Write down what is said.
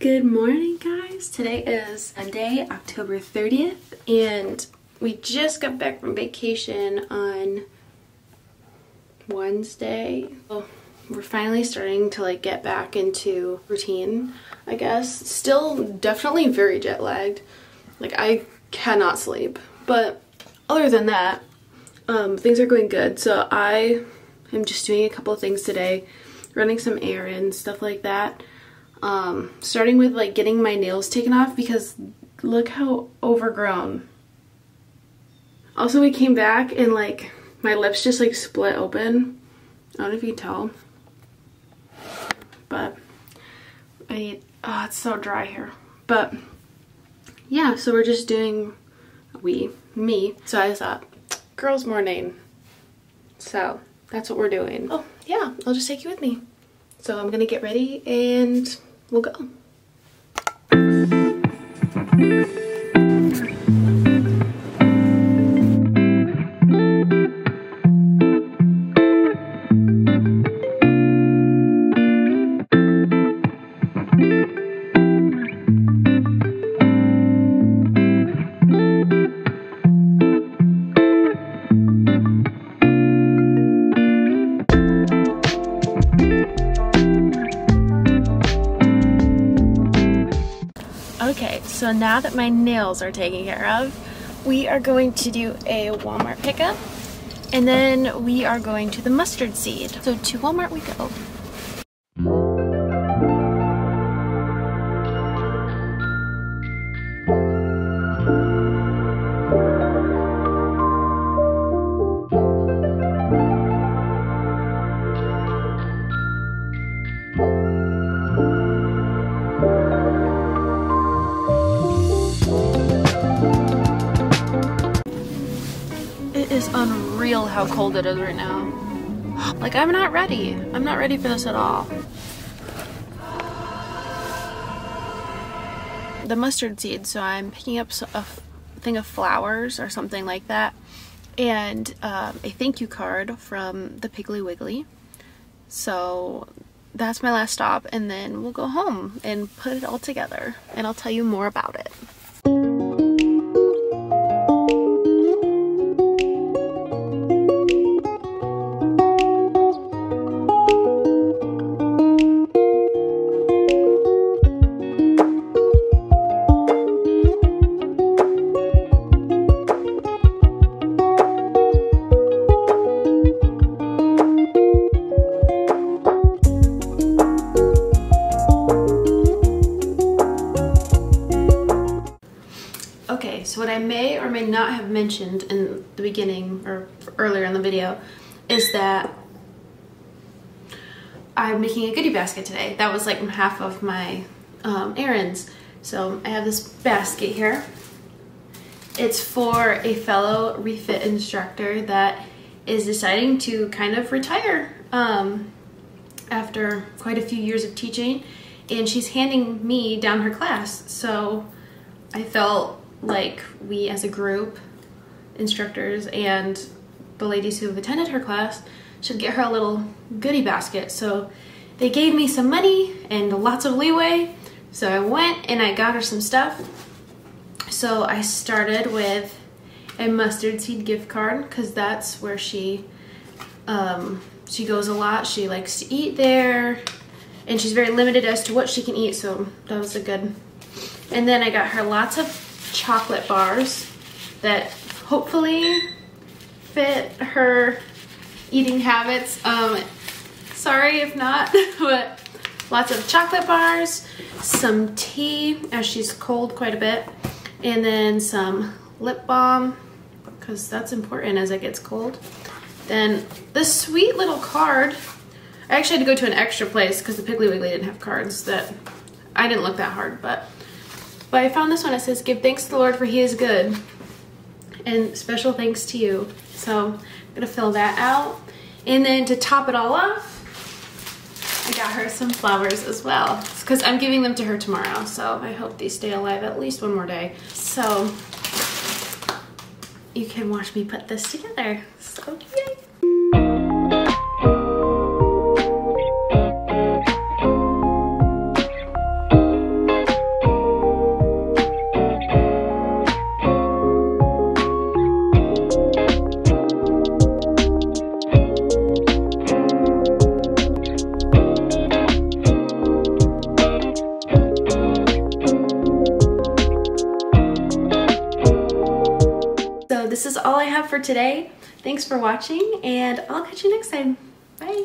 Good morning guys. Today is Monday, October 30th and we just got back from vacation on Wednesday. Well, we're finally starting to like get back into routine, I guess. Still definitely very jet lagged. Like I cannot sleep. But other than that, um, things are going good. So I am just doing a couple things today, running some errands, stuff like that um, starting with like getting my nails taken off because look how overgrown. Also we came back and like my lips just like split open. I don't know if you can tell. But I need, oh it's so dry here. But yeah, so we're just doing, we, me. So I thought, girls morning. So that's what we're doing. Oh yeah, I'll just take you with me. So I'm gonna get ready and we'll go. Okay, so now that my nails are taken care of, we are going to do a Walmart pickup and then we are going to the mustard seed. So to Walmart we go. Is unreal how cold it is right now. Like, I'm not ready. I'm not ready for this at all. The mustard seed, so I'm picking up a thing of flowers or something like that. And um, a thank you card from the Piggly Wiggly. So that's my last stop and then we'll go home and put it all together and I'll tell you more about it. May or may not have mentioned in the beginning or earlier in the video is that I'm making a goodie basket today. That was like half of my um, errands. So I have this basket here. It's for a fellow refit instructor that is deciding to kind of retire um, after quite a few years of teaching and she's handing me down her class. So I felt like we as a group, instructors and the ladies who have attended her class should get her a little goodie basket. So they gave me some money and lots of leeway. So I went and I got her some stuff. So I started with a mustard seed gift card because that's where she um, she goes a lot. She likes to eat there and she's very limited as to what she can eat. So that was a good. And then I got her lots of chocolate bars that hopefully fit her eating habits. Um, sorry if not, but lots of chocolate bars, some tea as she's cold quite a bit, and then some lip balm because that's important as it gets cold. Then this sweet little card. I actually had to go to an extra place because the Piggly Wiggly didn't have cards that I didn't look that hard, but but I found this one. It says, give thanks to the Lord for he is good. And special thanks to you. So I'm going to fill that out. And then to top it all off, I got her some flowers as well. Because I'm giving them to her tomorrow. So I hope these stay alive at least one more day. So you can watch me put this together. So yay! Today. Thanks for watching and I'll catch you next time. Bye.